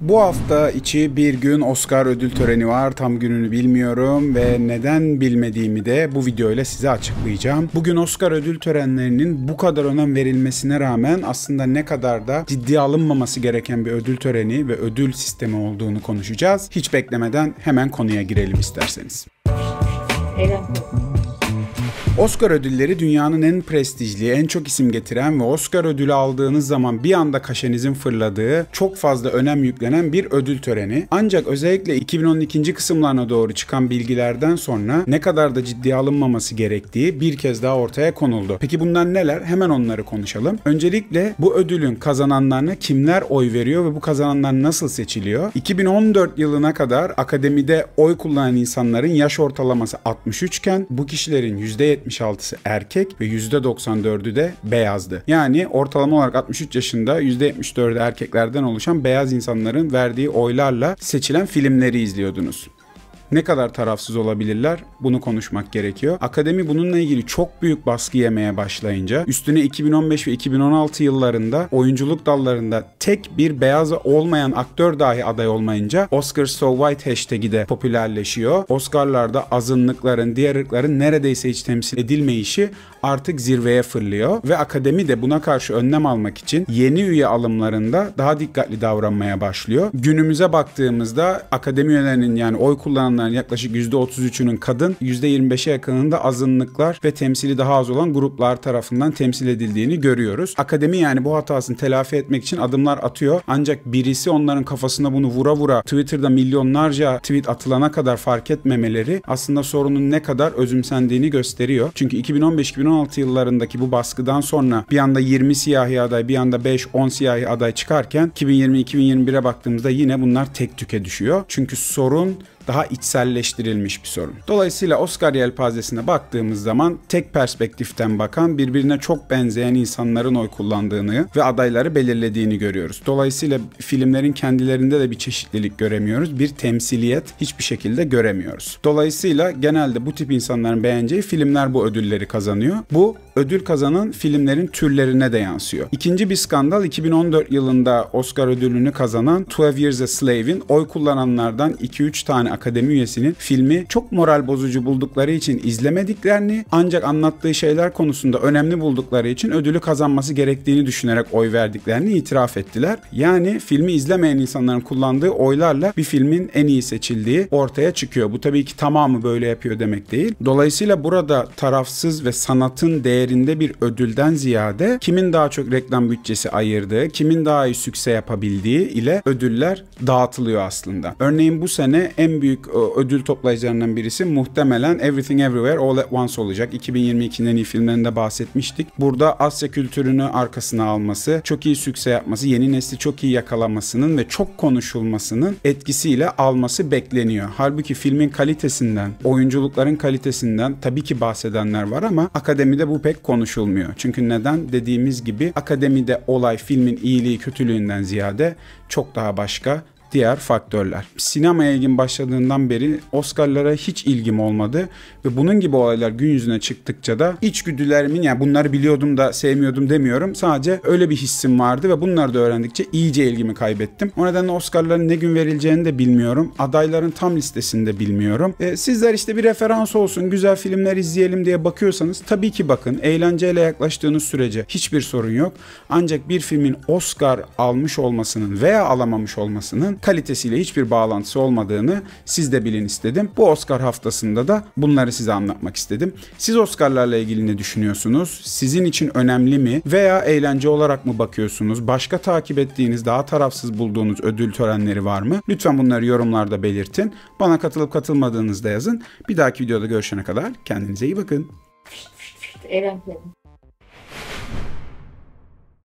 Bu hafta içi bir gün Oscar ödül töreni var. Tam gününü bilmiyorum ve neden bilmediğimi de bu videoyla size açıklayacağım. Bugün Oscar ödül törenlerinin bu kadar önem verilmesine rağmen aslında ne kadar da ciddiye alınmaması gereken bir ödül töreni ve ödül sistemi olduğunu konuşacağız. Hiç beklemeden hemen konuya girelim isterseniz. Eğlenceli. Oscar ödülleri dünyanın en prestijli, en çok isim getiren ve Oscar ödülü aldığınız zaman bir anda kaşenizin fırladığı, çok fazla önem yüklenen bir ödül töreni. Ancak özellikle 2012. kısımlarına doğru çıkan bilgilerden sonra ne kadar da ciddiye alınmaması gerektiği bir kez daha ortaya konuldu. Peki bunlar neler? Hemen onları konuşalım. Öncelikle bu ödülün kazananlarına kimler oy veriyor ve bu kazananlar nasıl seçiliyor? 2014 yılına kadar akademide oy kullanan insanların yaş ortalaması 63 iken bu kişilerin %70 %76'sı erkek ve %94'ü de beyazdı. Yani ortalama olarak 63 yaşında %74'ü erkeklerden oluşan beyaz insanların verdiği oylarla seçilen filmleri izliyordunuz ne kadar tarafsız olabilirler bunu konuşmak gerekiyor. Akademi bununla ilgili çok büyük baskı yemeye başlayınca üstüne 2015 ve 2016 yıllarında oyunculuk dallarında tek bir beyaz olmayan aktör dahi aday olmayınca Oscar So White hashtag'i de popülerleşiyor. Oscar'larda azınlıkların, diğer ırkların neredeyse hiç temsil edilmeyişi artık zirveye fırlıyor ve akademi de buna karşı önlem almak için yeni üye alımlarında daha dikkatli davranmaya başlıyor. Günümüze baktığımızda akademi üyelerinin yani oy kullananların yaklaşık %33'ünün kadın, %25'e yakınında azınlıklar ve temsili daha az olan gruplar tarafından temsil edildiğini görüyoruz. Akademi yani bu hatasını telafi etmek için adımlar atıyor. Ancak birisi onların kafasına bunu vura vura Twitter'da milyonlarca tweet atılana kadar fark etmemeleri aslında sorunun ne kadar özümsendiğini gösteriyor. Çünkü 2015-2016 2016 yıllarındaki bu baskıdan sonra bir anda 20 siyahi aday, bir anda 5-10 siyahi aday çıkarken 2020-2021'e baktığımızda yine bunlar tek tüke düşüyor. Çünkü sorun daha içselleştirilmiş bir sorun. Dolayısıyla Oscar yelpazesine baktığımız zaman tek perspektiften bakan birbirine çok benzeyen insanların oy kullandığını ve adayları belirlediğini görüyoruz. Dolayısıyla filmlerin kendilerinde de bir çeşitlilik göremiyoruz. Bir temsiliyet hiçbir şekilde göremiyoruz. Dolayısıyla genelde bu tip insanların beğeneceği filmler bu ödülleri kazanıyor. Bu ödül kazanan filmlerin türlerine de yansıyor. İkinci bir skandal 2014 yılında Oscar ödülünü kazanan 12 Years a Slave'in oy kullananlardan 2-3 tane akademi üyesinin filmi çok moral bozucu buldukları için izlemediklerini ancak anlattığı şeyler konusunda önemli buldukları için ödülü kazanması gerektiğini düşünerek oy verdiklerini itiraf ettiler. Yani filmi izlemeyen insanların kullandığı oylarla bir filmin en iyi seçildiği ortaya çıkıyor. Bu tabii ki tamamı böyle yapıyor demek değil. Dolayısıyla burada tarafsız ve sanatın değerinde bir ödülden ziyade kimin daha çok reklam bütçesi ayırdığı, kimin daha iyi sükse yapabildiği ile ödüller dağıtılıyor aslında. Örneğin bu sene en büyük e, ödül toplayıcılarından birisi muhtemelen Everything Everywhere All at Once olacak. 2022'nin iyi filmlerinde bahsetmiştik. Burada Asya kültürünü arkasına alması, çok iyi sükse yapması, yeni nesli çok iyi yakalamasının ve çok konuşulmasının etkisiyle alması bekleniyor. Halbuki filmin kalitesinden, oyunculukların kalitesinden tabii ki bahsedenler var ama akademide bu pek konuşulmuyor. Çünkü neden? Dediğimiz gibi akademide olay filmin iyiliği kötülüğünden ziyade çok daha başka diğer faktörler. Sinemaya ilgim başladığından beri Oscar'lara hiç ilgim olmadı ve bunun gibi olaylar gün yüzüne çıktıkça da içgüdülerimin yani bunları biliyordum da sevmiyordum demiyorum. Sadece öyle bir hissim vardı ve bunları da öğrendikçe iyice ilgimi kaybettim. O nedenle Oscar'ların ne gün verileceğini de bilmiyorum. Adayların tam listesini de bilmiyorum. E, sizler işte bir referans olsun, güzel filmler izleyelim diye bakıyorsanız tabii ki bakın. Eğlenceyle yaklaştığınız sürece hiçbir sorun yok. Ancak bir filmin Oscar almış olmasının veya alamamış olmasının kalitesiyle hiçbir bağlantısı olmadığını siz de bilin istedim. Bu Oscar haftasında da bunları size anlatmak istedim. Siz Oscar'larla ilgili ne düşünüyorsunuz? Sizin için önemli mi veya eğlence olarak mı bakıyorsunuz? Başka takip ettiğiniz, daha tarafsız bulduğunuz ödül törenleri var mı? Lütfen bunları yorumlarda belirtin. Bana katılıp katılmadığınızda yazın. Bir dahaki videoda görüşene kadar kendinize iyi bakın. Eğlenceli.